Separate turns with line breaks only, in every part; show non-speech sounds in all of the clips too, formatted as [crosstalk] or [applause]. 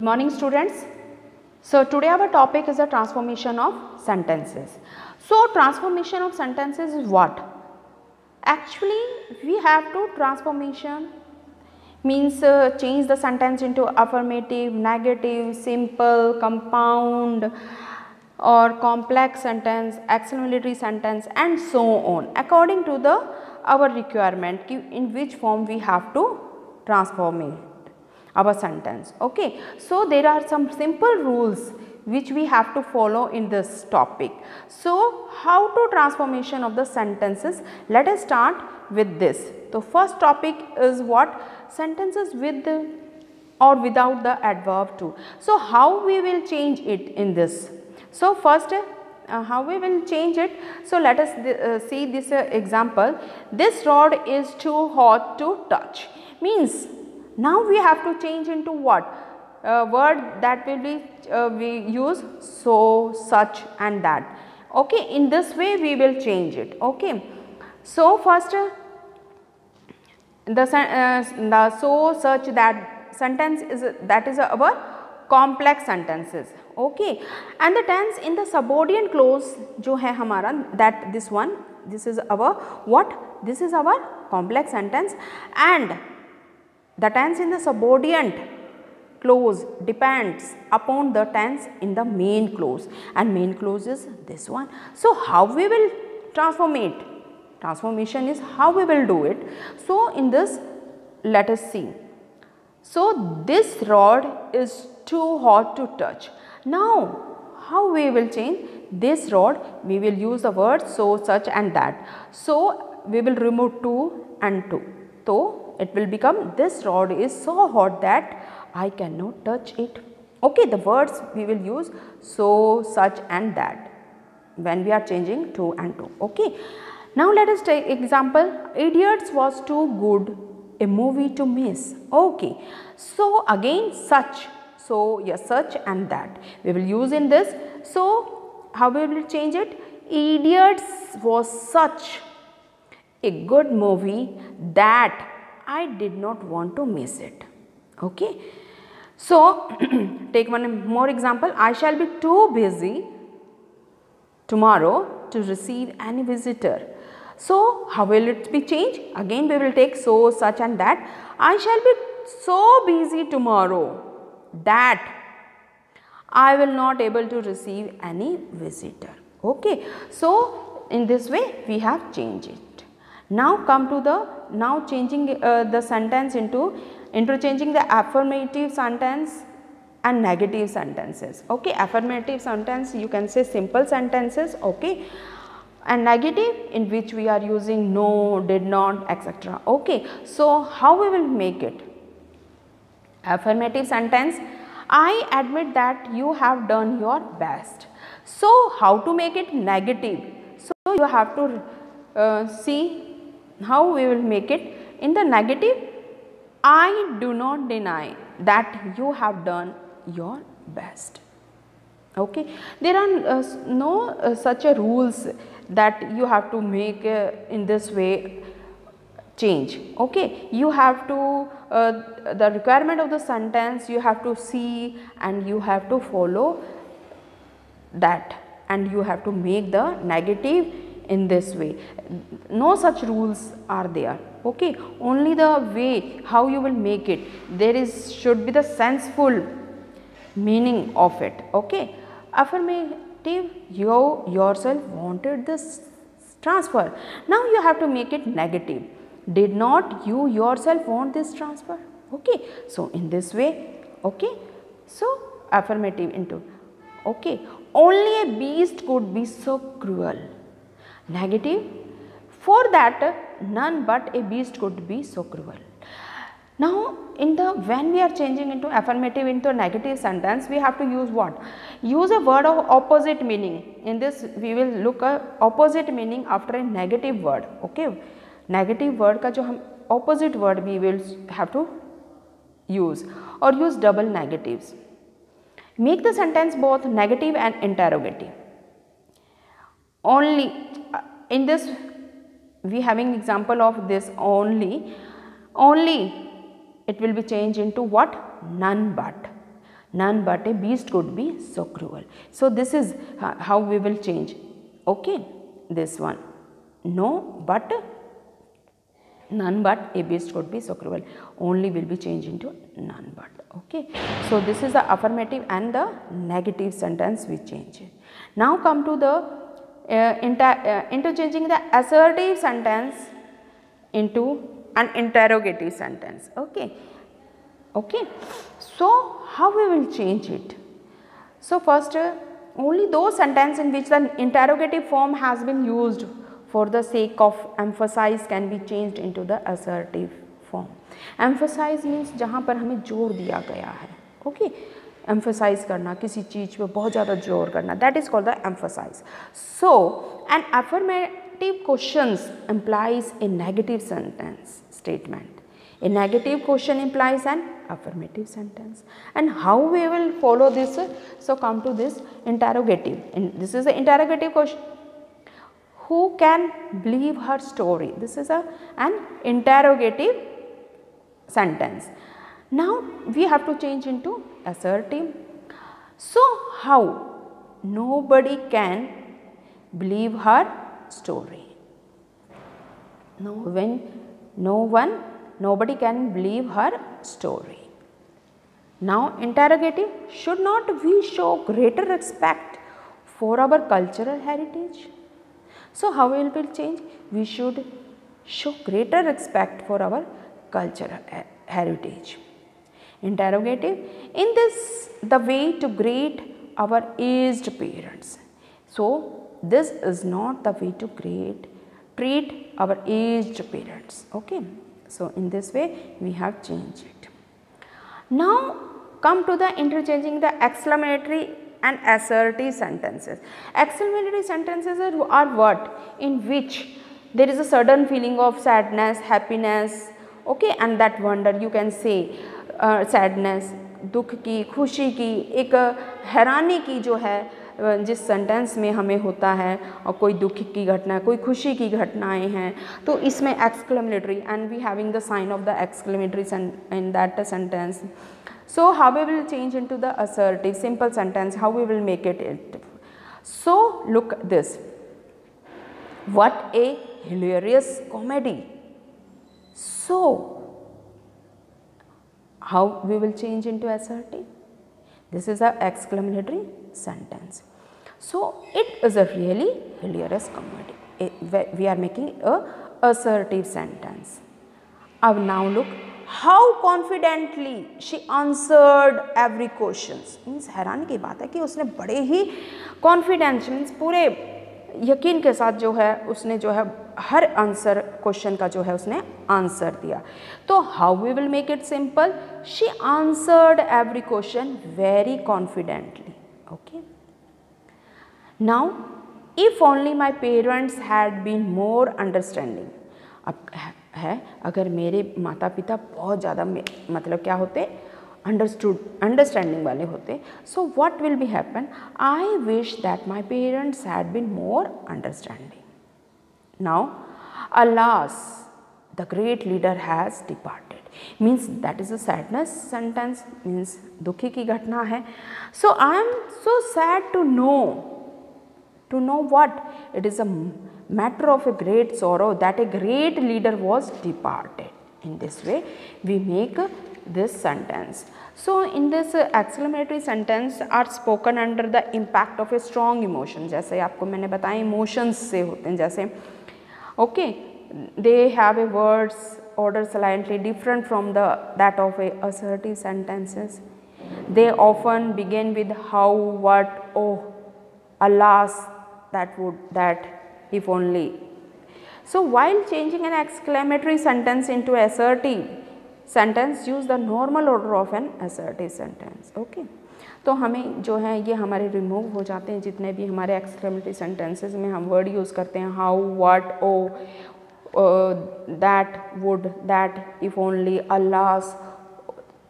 Good morning students. So today our topic is the transformation of sentences. So transformation of sentences is what? Actually we have to transformation means uh, change the sentence into affirmative, negative, simple, compound or complex sentence, exclamatory sentence and so on according to the our requirement in which form we have to transform it our sentence. Okay. So there are some simple rules which we have to follow in this topic. So how to transformation of the sentences? Let us start with this. The first topic is what? Sentences with the or without the adverb too. So how we will change it in this? So first uh, how we will change it? So let us uh, see this uh, example. This rod is too hot to touch. Means now we have to change into what? Uh, word that will be uh, we use so, such and that. Okay, in this way we will change it. Okay. So first uh, the, the so, such that sentence is that is our complex sentences. Okay. And the tense in the subordinate clause जो है हमारा that this one this is our what? This is our complex sentence and the tense in the subordinate clause depends upon the tense in the main clause and main clause is this one. So, how we will transform it? Transformation is how we will do it. So, in this let us see. So, this rod is too hot to touch. Now, how we will change this rod? We will use the word so, such and that. So, we will remove too and to. So, it will become this rod is so hot that I cannot touch it. Okay, the words we will use so, such and that when we are changing too and to. Okay. Now let us take example idiots was too good a movie to miss. Okay. So again such. So yes such and that we will use in this. So how we will change it? Idiots was such a good movie that I did not want to miss it. Okay. So, [clears throat] take one more example. I shall be too busy tomorrow to receive any visitor. So, how will it be changed? Again we will take so, such and that. I shall be so busy tomorrow that I will not able to receive any visitor. Okay. So, in this way we have changed it. Now come to the now changing uh, the sentence into interchanging the affirmative sentence and negative sentences. Okay, affirmative sentence you can say simple sentences. Okay, and negative in which we are using no, did not, etc. Okay, so how we will make it? Affirmative sentence. I admit that you have done your best. So how to make it negative? So you have to uh, see how we will make it? In the negative I do not deny that you have done your best. Okay? There are uh, no uh, such rules that you have to make uh, in this way change. Okay? You have to uh, the requirement of the sentence you have to see and you have to follow that. And you have to make the negative in this way. No such rules are there. Okay, only the way how you will make it. There is should be the senseful meaning of it. Okay, affirmative. You yourself wanted this transfer. Now you have to make it negative. Did not you yourself want this transfer? Okay, so in this way. Okay, so affirmative into. Okay, only a beast could be so cruel negative. For that none but a beast could be so cruel. Now in the when we are changing into affirmative into negative sentence we have to use what? Use a word of opposite meaning. In this we will look a opposite meaning after a negative word. Okay. Negative word का जो हम opposite word we will have to use or use double negatives. Make the sentence both negative and interrogative only uh, in this we having example of this only only it will be changed into what none but none but a beast could be so cruel. So, this is how we will change, okay, this one, no but none but a beast could be so cruel, only will be changed into none but, okay. So, this is the affirmative and the negative sentence we change. Now, come to the interchanging the assertive sentence into an interrogative sentence, okay. Okay. So, how we will change it? So, first uh, only those sentences in which the interrogative form has been used for the sake of emphasize can be changed into the assertive form. Emphasize means जहाँ पर हमें जोर दिया गया है okay? emphasize करना किसी चीज़ पे बहुत ज़्यादा जोर करना that is called the emphasize. So, an affirmative questions implies a negative sentence statement. A negative question implies an affirmative sentence. And how we will follow this? So, come to this interrogative. And this is the interrogative question. Who can believe her story? This is a, an interrogative sentence. Now, we have to change into assertive. So, how? Nobody can believe her story. No, when no one nobody can believe her story. Now interrogative, should not we show greater respect for our cultural heritage? So how will we change? We should show greater respect for our cultural heritage. Interrogative, in this the way to greet our aged parents. So this is not the way to greet, treat our aged parents. Okay. So, in this way we have changed it. Now, come to the interchanging the exclamatory and assertive sentences. Exclamatory sentences are, are what? In which there is a sudden feeling of sadness, happiness, okay, and that wonder you can say sadness दुख की, खुशी की, एक हैरानी की जो है जिस सेंटेंस में हमें होता है, और कोई दुख की घटना, कोई खुशी की घटनाएँ हैं तो इसमें exclamatory and we having the sign of the exclamatory in that sentence so how we will change into the assertive simple sentence how we will make it it so look this what a hilarious comedy so how we will change into assertive this is a exclamatory sentence so, it is a really hilarious comedy. We are making a assertive sentence. now look how confidently she answered every questions. Means हैरानी की बात है कि उसने बड़े ही confidence means पूरे यकीन के साथ जो है, उसने जो है, हर आंसर, क्वेश्चन का जो है, उसने आंसर दिया। तो how we will make it simple she answered every question very confidently okay now if only my parents had been more understanding अब, है, अगर मेरे माता पिता बहुत ज़्यादा मतलब क्या होते? अंडरस्टूड अंडरस्टैंडिंग वाले होते so what will be happen I wish that my parents had been more understanding now alas the great leader has departed means that is a sadness sentence means दुखी की घटना है so I am so sad to know to know what? It is a matter of a great sorrow that a great leader was departed. In this way, we make this sentence. So, in this exclamatory sentence are spoken under the impact of a strong emotion. जैसे आपको मैंने बताया emotions से होते हैं जैसे okay they have a words order slightly different from the that of a assertive sentences. They often begin with how, what, oh, alas, that would that if only. So, while changing an exclamatory sentence into assertive sentence use the normal order of an assertive sentence okay तो हमें जो है, ये हमारे remove हो जाते हैं, जितने भी हमारे एक्सक्लेमेटरी सेंटेंसेज में हम वर्ड यूज़ करते हैं how what oh that would that if only alas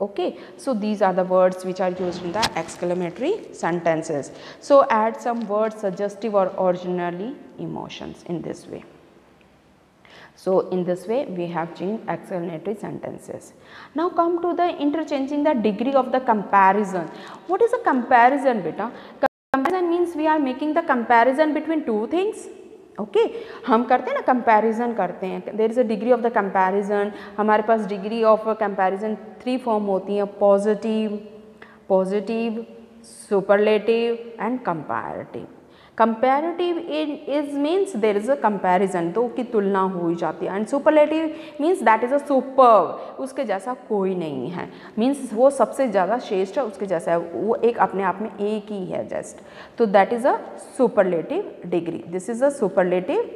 okay so these are the words which are use in the exclamatory sentences so add some word suggestive और originally emotions in this way So, in this way we have changed explanatory sentences. Now come to the interchanging the degree of the comparison. What is a comparison beta? Comparison means we are making the comparison between two things. Okay okay? हम करते हैं ना comparison करते हैं there is a degree of the comparison हमारे पास degree of comparison three form होती हैं positive positive superlative and comparative comparative is means there is a comparison दो की तुलना हो जाती है। And superlative means that is a super उसके जैसा कोई नहीं है। मीन्स वो सबसे ज़्यादा श्रेष्ठ है, उसके जैसा है। वो एक अपने आप में एक ही है जस्ट तो that is a superlative degree this is a superlative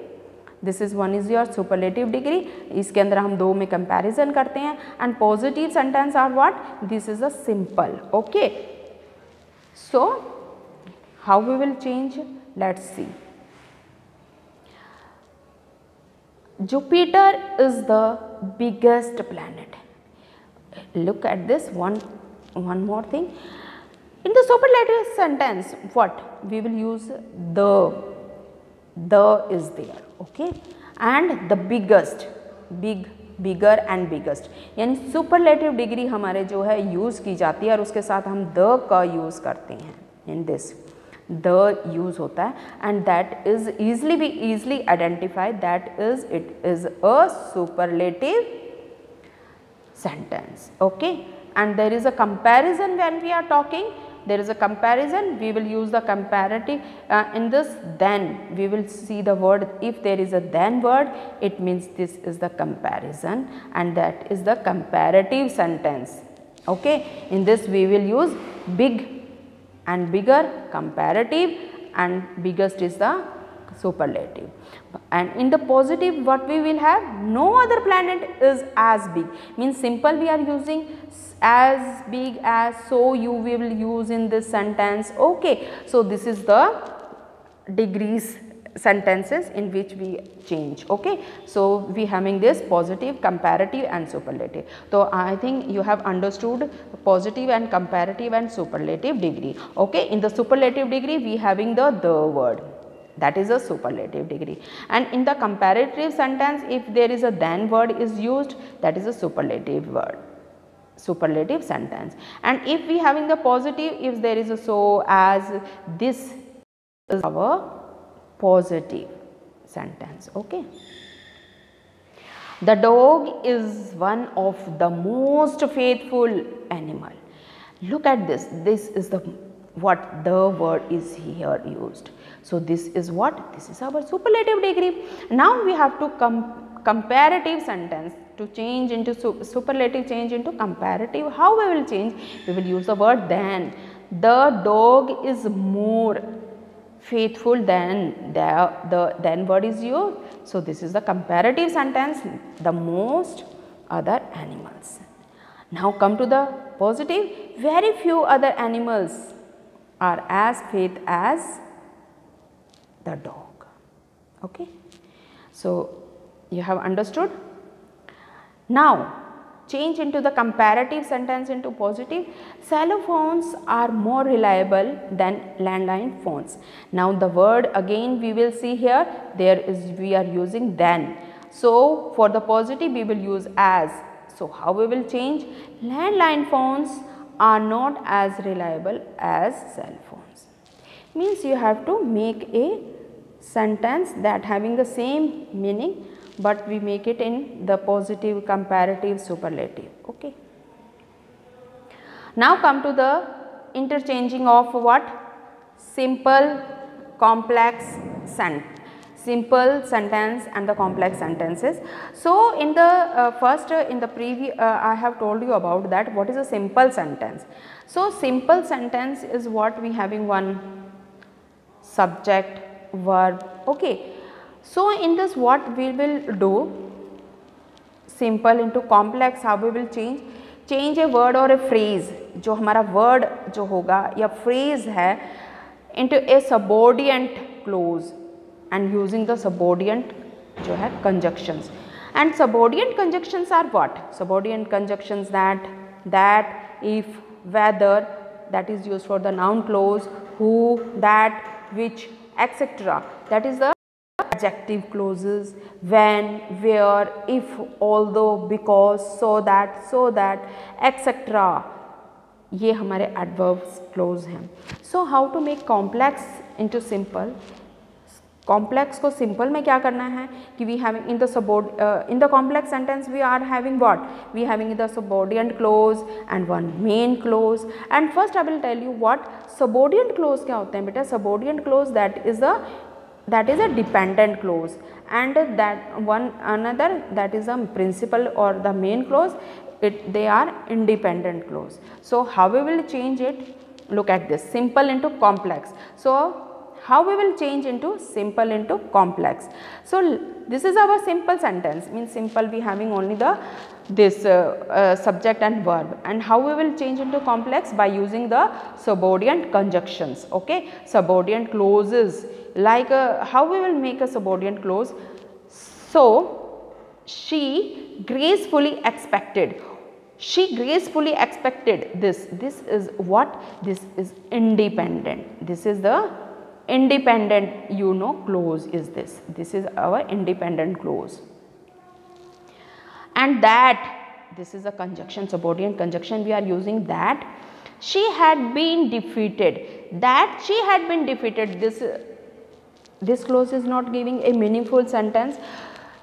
this is one is your superlative degree इसके अंदर हम दो में कंपैरिजन करते हैं। And positive sentence are what this is a simple okay so how we will change Let's see. Jupiter is the biggest planet. Look at this one, one more thing. In the superlative sentence, what? We will use the, the is there, okay? And the biggest, big, bigger and biggest यानी superlative degree हमारे जो है use की जाती है और उसके साथ हम द का यूज़ करते हैं in this the use hota hai and that is easily we easily identify that is it is a superlative sentence okay? And there is a comparison when we are talking there is a comparison we will use the comparative uh, in this then we will see the word if there is a then word it means this is the comparison and that is the comparative sentence okay? In this we will use big and bigger comparative and biggest is the superlative. And in the positive what we will have no other planet is as big means simple we are using as big as so you will use in this sentence okay. So, this is the degrees sentences in which we change okay? So we having this positive comparative and superlative. So i think you have understood positive and comparative and superlative degree okay? In the superlative degree we having the the word. That is a superlative degree. And in the comparative sentence if there is a then word is used that is a superlative word superlative sentence. And if we having the positive if there is a so as this is our positive sentence okay? The dog is one of the most faithful animal. Look at this. This is the what the word is here used. So this is what? This is our superlative degree. Now we have to come comparative sentence to change into su superlative change into comparative. How we will change? We will use the word than. The dog is more faithful than the, the then word is used. So, this is the comparative sentence the most other animals. Now, come to the positive very few other animals are as faith as the dog. Okay. So, you have understood. Now, change into the comparative sentence into positive, cellular phones are more reliable than landline phones. Now the word again we will see here there is we are using than. So for the positive we will use as. So how we will change? Landline phones are not as reliable as cell phones. Means you have to make a sentence that having the same meaning but we make it in the positive comparative superlative okay? Now come to the interchanging of what? Simple complex sent. Simple sentence and the complex sentences. So in the uh, first uh, in the previous uh, i have told you about that what is a simple sentence. So simple sentence is what we having one subject verb okay so, in this what we will do simple into complex how we will change change a word or a phrase जो हमारा word जो होगा या phrase है into a subordinate clause and using the subordinate जो है conjunctions and subordinate conjunctions are what subordinate conjunctions that that if whether that is used for the noun clause who that which etc that is the adjective clauses when, where, if, although, because, so that, so that, etc. ये हमारे adverbs clause हैं. So how to make complex into simple? Complex को simple में क्या करना है कि we having in the सबोर्ड in the complex sentence we are having what we having the subordinate clause and one main clause and first I will tell you what subordinate clause क्या होते हैं बेटा subordinate clause that is the that is a dependent clause. And that one another that is a principal or the main clause it they are independent clause. So how we will change it? Look at this. Simple into complex. So how we will change into simple into complex. So, this is our simple sentence. Means simple we having only the this uh, uh, subject and verb and how we will change into complex by using the subordinate conjunctions okay subordinate clauses like uh, how we will make a subordinate clause so she gracefully expected she gracefully expected this this is what this is independent this is the independent you know clause is this. This is our independent clause. And that this is a conjunction subordinate conjunction we are using that. She had been defeated. That she had been defeated this this clause is not giving a meaningful sentence.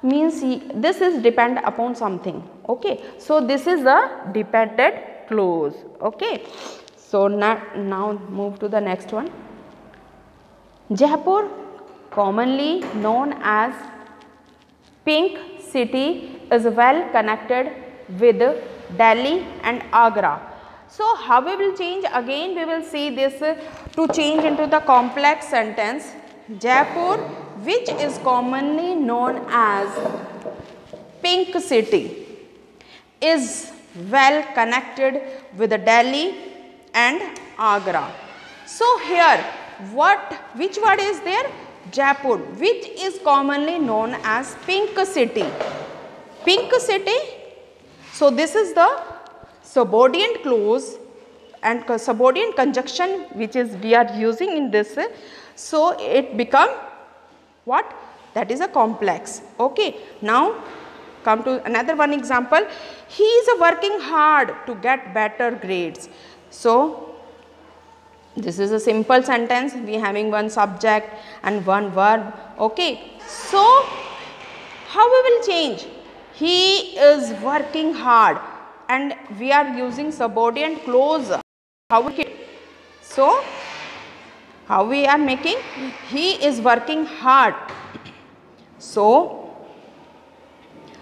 Means he, this is depend upon something okay? So this is a dependent clause okay? So now, now move to the next one. Jaipur, commonly known as Pink City, is well connected with Delhi and Agra. So, how we will change? Again, we will see this to change into the complex sentence. Jaipur, which is commonly known as Pink City, is well connected with Delhi and Agra. So, here what which word is there Jaipur which is commonly known as pink city pink city. So this is the subordinate clause and subordinate conjunction which is we are using in this. So it become what? That is a complex. Okay. Now come to another one example. He is working hard to get better grades. So this is a simple sentence. We having one subject and one verb. Okay. So how we will change? He is working hard and we are using subordinate clause. How we so how we are making? He is working hard. So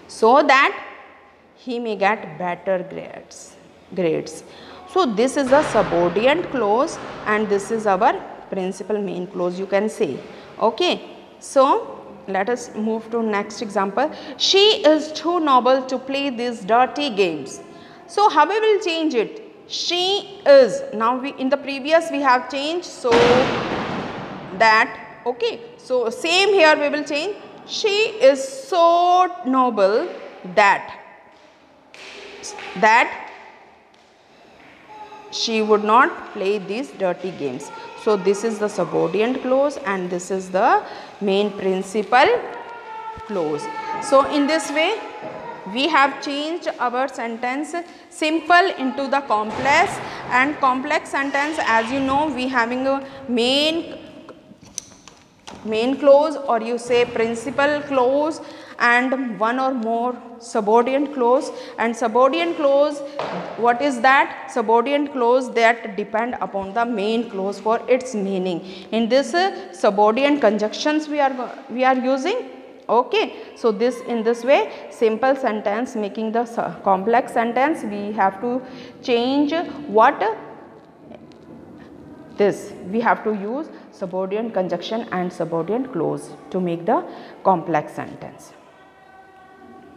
so that he may get better grades grades so, this is a subordinate clause and this is our principal main clause you can say. Okay. So, let us move to next example. She is too noble to play these dirty games. So, how we will change it? She is. Now, we in the previous we have changed. So, that okay. So, same here we will change. She is so noble that that she would not play these dirty games. So, this is the subordinate clause and this is the main principal clause. So, in this way we have changed our sentence simple into the complex and complex sentence as you know we having a main main clause or you say principal clause and one or more subordinate clause. And subordinate clause what is that? Subordinate clause that depend upon the main clause for its meaning. In this uh, subordinate conjunctions we are we are using. Okay. So this in this way simple sentence making the complex sentence we have to change what? This. We have to use subordinate conjunction and subordinate clause to make the complex sentence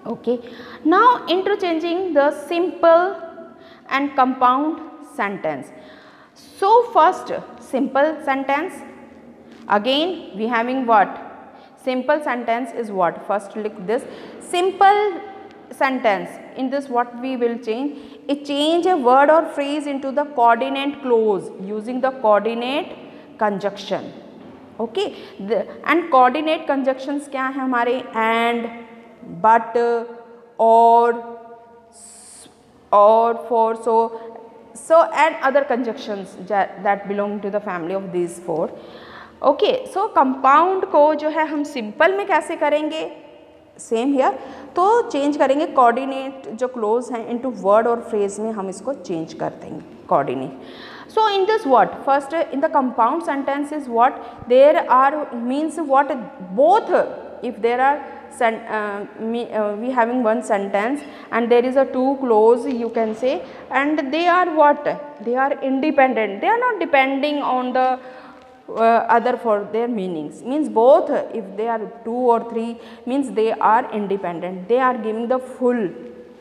okay. Now interchanging the simple and compound sentence. So first simple sentence. Again we having what? Simple sentence is what? First look this. Simple sentence. In this what we will change? It change a word or phrase into the coordinate clause using the coordinate conjunction. Okay. The, and coordinate conjunctions kya hai hamare? And और और for so so and other conjunctions that belong to the family of these four. Okay so compound को जो है हम simple में कैसे करेंगे? Same here तो चेंज करेंगे कोऑर्डिनेट जो क्लोज हैं इनटू वर्ड और फ्रेज में हम इसको चेंज कर देंगे coordinate so in this what first in the compound sentence is what there are means what both if there are uh, me, uh, we having one sentence and there is a two clause you can say. And they are what? They are independent. They are not depending on the uh, other for their meanings. Means both if they are two or three means they are independent. They are giving the full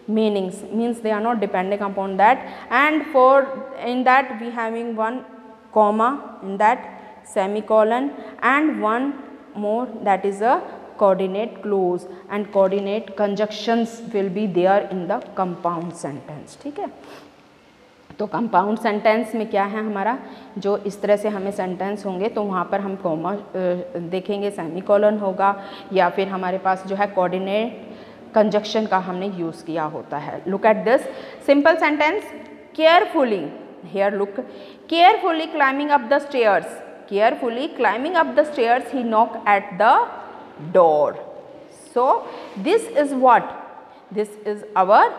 meanings. Means they are not depending upon that. And for in that we having one comma in that semicolon and one more that is a coordinate clause and coordinate conjunctions will be there in the compound sentence, ठीक है? तो compound sentence में क्या है हमारा? जो इस तरह से हमें सेंटेंस होंगे तो वहाँ पर हम कॉमा देखेंगे सेमी कॉलन होगा, या फिर हमारे पास जो है कोऑर्डिनेट कंजक्शन का हमने यूज़ किया होता है। Look at this simple sentence carefully here look carefully climbing up the stairs carefully climbing up the stairs he knock at the door. So, this is what? This is our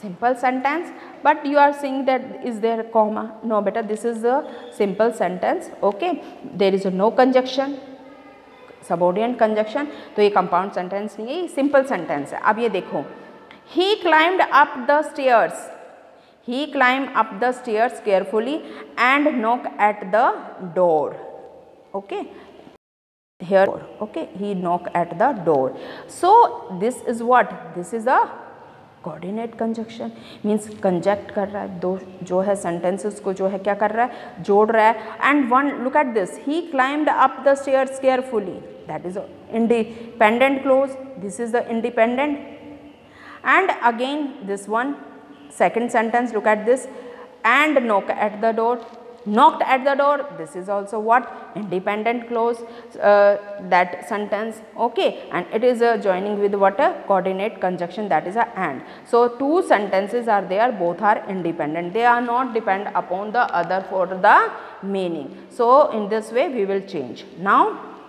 simple sentence but you are seeing that is there a comma no better this is a simple sentence okay there is a no conjunction subordinate conjunction तो ये compound sentence नहीं है ये simple sentence है अब ये देखो he climbed up the stairs he climbed up the stairs carefully and knocked at the door okay here okay he knock at the door so this is what this is a coordinate conjunction means कंजक्ट कर रहा है दो जो है sentences को जो है क्या कर रहा है जोड़ रहा है and one look at this he climbed up the stairs carefully that is independent clause this is the independent and again this one second sentence look at this and knock at the door knocked at the door this is also what independent clause uh, that sentence okay and it is uh, joining with what a coordinate conjunction that is a and so two sentences are there both are independent they are not depend upon the other for the meaning so in this way we will change now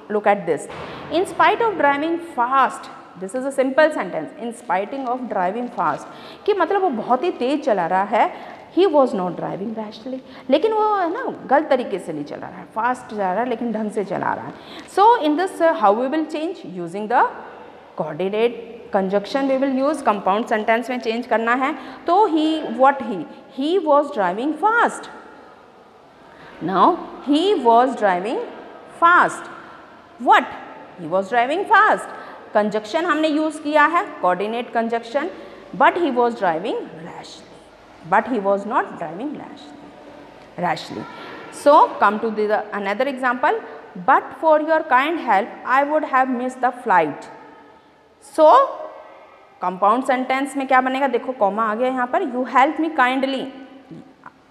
look at this in spite of driving fast this is a simple sentence in स्पाइटिंग of driving fast कि मतलब वो बहुत ही तेज़ चला रहा है he was not driving rashly लेकिन वो है ना, गलत तरीके से नहीं चला रहा है। फास्ट जा रहा है, लेकिन ढंग से चला रहा है। So in this how we will change using the coordinate conjunction we will use compound sentence में चेंज करना है। तो he what he he was driving fast now he was driving fast what he was driving fast conjunction हमने use किया है coordinate conjunction but he was driving but he was not driving rashly. rashly. So, come to the, another example, but for your kind help, I would have missed the flight. So, compound sentence में क्या बनेगा देखो comma आ गया यहाँ पर you help me kindly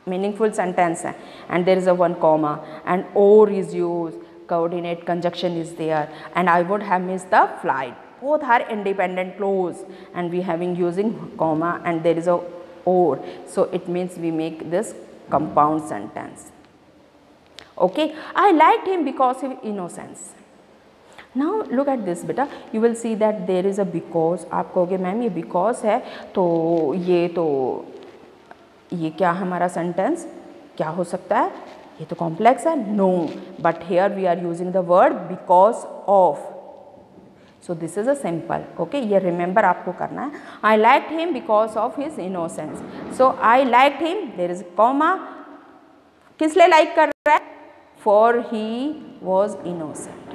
meaningful sentence है and there is a one comma and ore is use coordinate conjunction is there and I would have missed the flight. Both are independent clause and we having using comma and there is a or. So, it means we make this compound sentence. Okay. I liked him because of innocence. Now look at this बेटा you will see that there is a because आप कहोगे ma'am ये because है तो ये तो ये क्या हमारा सेंटेंस क्या हो सकता है ये तो कॉम्प्लेक्स है no but here we are using the word because of so this is a simple okay ये रिमेंबर आपको करना है I like him because of his innocence so I like him there is comma किस लिए like कर रहा है for he was innocent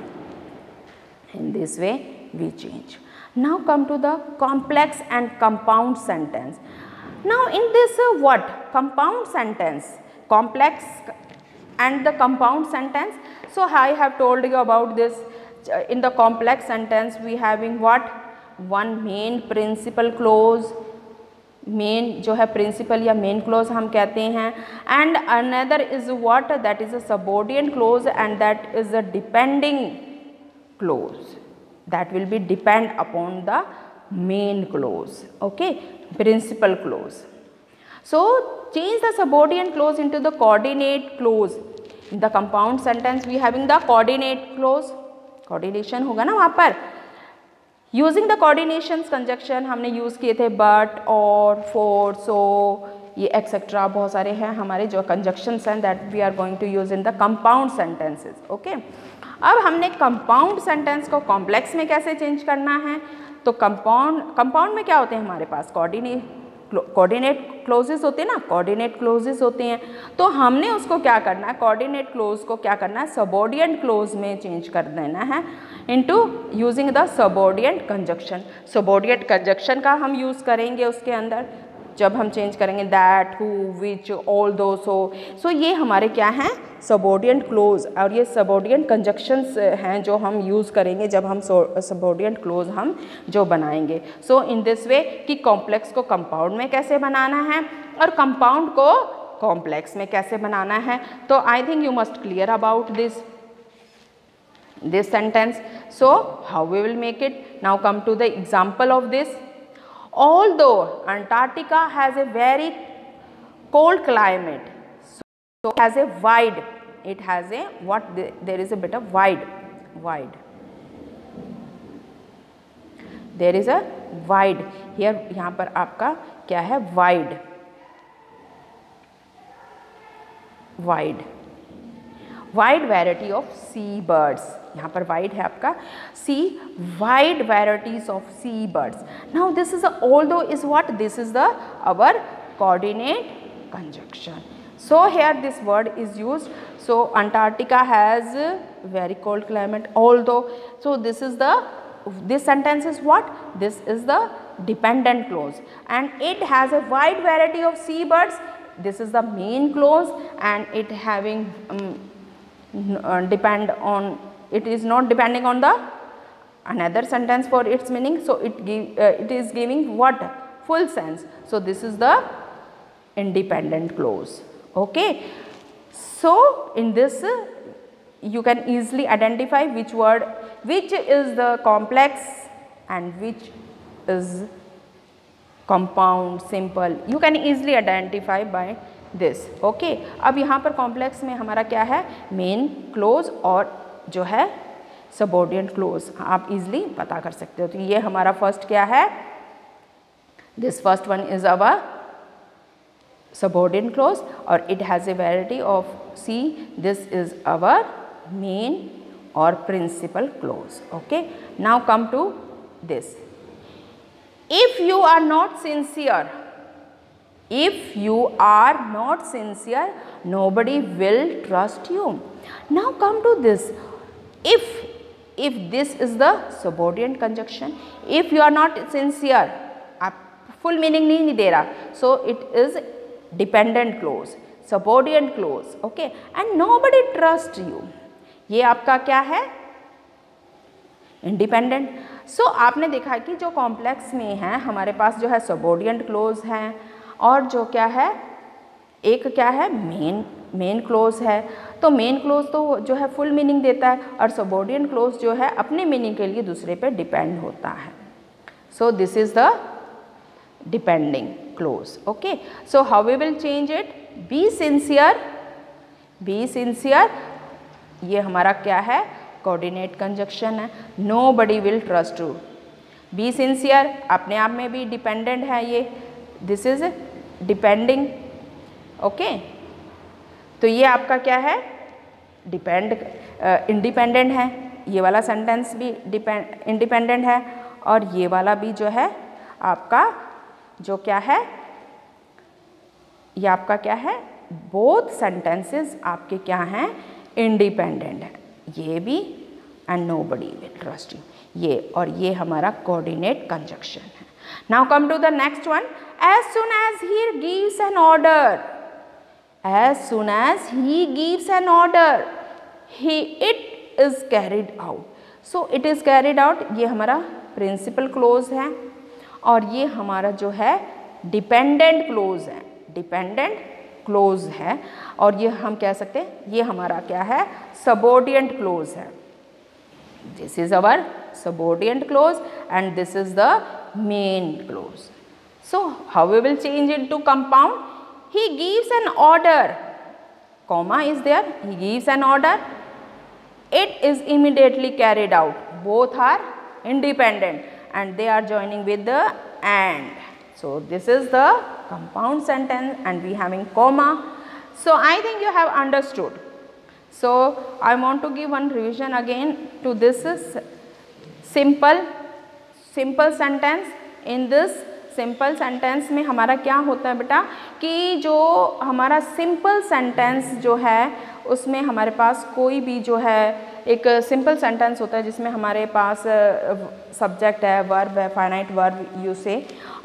in this way we change now come to the complex and compound sentence now in this uh, what compound sentence complex and the compound sentence so i have told you about this in the complex sentence we having what one main principal clause main जो है principal या main close हम कहते हैं and another is what that is a subordinate close and that is a depending close that will be depend upon the main clause okay principal clause so change the subordinate clause into the coordinate clause in the compound sentence we having the coordinate clause Coordination होगा ना वहाँ पर? Using the coordinations conjunction हमने use किए थे but और four so ये etcetera बहुत सारे हैं हमारे जो कंजक्शंस हैं that we are going to use in the compound sentences okay अब हमने कंपाउंड सेंटेंस को कॉम्प्लेक्स में कैसे चेंज करना है? तो कंपाउंड कंपाउंड में क्या होते हैं हमारे पास? कोऑर्डिनेट कोऑर्डिनेट क्लोजेस होते हैं ना कोऑर्डिनेट क्लोजेस होते हैं। तो हमने उसको क्या करना है? कोऑर्डिनेट क्लोज को क्या करना है? सबोर्डियंट क्लोज में चेंज कर देना है into using the subordinate conjunction subordinate conjunction का हम यूज़ करेंगे उसके अंदर। जब हम चेंज करेंगे दैट हु विच ऑल दो सो सो ये हमारे क्या हैं? सबोर्डियंट क्लोज और ये सबोर्डियंट कंजक्शंस हैं जो हम यूज़ करेंगे जब हम सबोर्डियंट क्लोज हम जो बनाएँगे। सो इन दिस वे कि कॉम्प्लेक्स को कंपाउंड में कैसे बनाना है और कंपाउंड को कॉम्प्लेक्स में कैसे बनाना है। तो I think you must clear about this this sentence. So how we will make it? Now come to the example of this. Although Antarctica has a very cold climate, so so has a wide, it has a what the, there is a bit of wide, wide. There is a wide here यहाँ पर आपका क्या है wide, wide, wide variety of sea birds. यहाँ पर wide है आपका सी wide varieties of C birds now this is all दो is what this is the our coordinate conjunction so here this word is used so antarctica has very cold climate although so this is the this sentence is what this is the dependent clause and it has a wide variety of seabirds this is the main clause and it having um, uh, depend on it is not depending on the another sentence for its meaning. So, it, give, uh, it is giving what full sense. So, this is the independent clause. Okay. So, in this uh, you can easily identify which word which is the complex and which is compound simple you can easily identify by this okay अब यहाँ पर complex में हमारा क्या है main clause और जो है सबोर्डियंट क्लोज आप इजली पता कर सकते हो। तो ये हमारा फ़र्स्ट क्या है? This first one is our subordinate clause और it has a variety of sea this is our main और principal clause okay now come to this if you are not sincere if you are not sincere, nobody will trust you. Now come to this. If if this is the subordinate conjunction if you are not sincere आप full meaning नहीं दे रहा so it is dependent clause subordinate clause okay and nobody trust you ये आपका क्या है independent so so, आपने देखा कि जो कॉम्प्लेक्स में है हमारे पास जो है सबोर्डियंट क्लोज हैं और जो क्या है एक क्या है मेन मेन क्लोज है। तो मेन क्लोज तो जो है फुल मीनिंग देता है और सबॉर्डियन क्लोज जो है अपने मीनिंग के लिए दूसरे पे डिपेंड होता है। So this is the depending clause okay so how we will change it be sincere be sincere ये हमारा क्या है? कोऑर्डिनेट कंजक्शन है। Nobody will trust you be sincere अपने आप में भी डिपेंडेंट है ये। दिस इज़ डिपेंडिंग ओके तो ये आपका क्या है? डिपेंड इंडिपेंडेंट है। ये वाला सेंटेंस भी डिपेंड इंडिपेंडेंट है। और ये वाला भी जो है, आपका जो क्या है? ये आपका क्या है? बोथ सेंटेंसेस आपके क्या हैं? इंडिपेंडेंट है। ये भी and nobody will trust you ये और ये हमारा कोऑर्डिनेट कंजक्शन है। Now come to the next one as soon as he an order as soon as he gives an order, he, it is carried out. So, it is carried out, ये हमारा principal clause है और ये हमारा जो है dependent clause है dependent clause है और ये हम कह सकते हैं, ये हमारा क्या है? सबोर्डियंट क्लोज है। This is our subordinate clause and this is the main clause so how we will change into compound he gives an order. Comma is there. He gives an order. It is immediately carried out. Both are independent and they are joining with the and. So this is the compound sentence and we having comma. So i think you have understood. So i want to give one revision again to this is simple simple sentence in this simple sentence में हमारा क्या होता है बेटा? कि जो हमारा simple sentence जो है, उसमें हमारे पास कोई भी जो है, एक सिंपल सेंटेंस होता है जिसमें हमारे पास सब्जेक्ट है वर्ब है फाइनाइट वर्ब यू से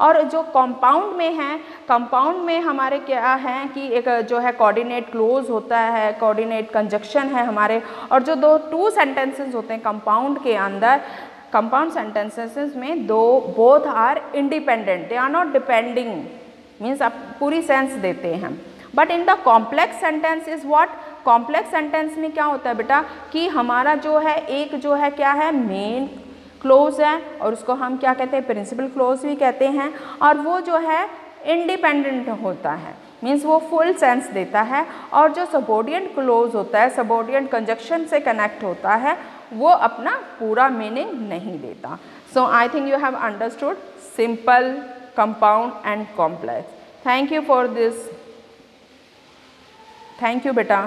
और जो कंपाउंड में है कंपाउंड में हमारे क्या है कि एक जो है कोऑर्डिनेट क्लोज होता है कोऑर्डिनेट कंजक्शन है हमारे. और जो दो टू सेंटेंसेस होते हैं कंपाउंड के अंदर कंपाउंड सेंटेंसेस में दो both are independent they are not depending means आप पूरी सेंस देते हैं। But in the complex sentence is what complex sentence में क्या होता है बेटा? कि हमारा जो है, एक जो है क्या है? मेन क्लोज है, और उसको हम क्या कहते हैं? प्रिंसिपल क्लोज भी कहते हैं। और वो जो है इंडिपेंडेंट होता है। मीन्स वो फुल सेंस देता है। और जो सबोर्डियंट क्लोज होता है सबोर्डियंट कंजक्शन से कनेक्ट होता है वो अपना पूरा मीनिंग नहीं देता। So I think you have understood simple compound and complex thank you for this thank you बेटा।